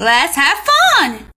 Let's have fun!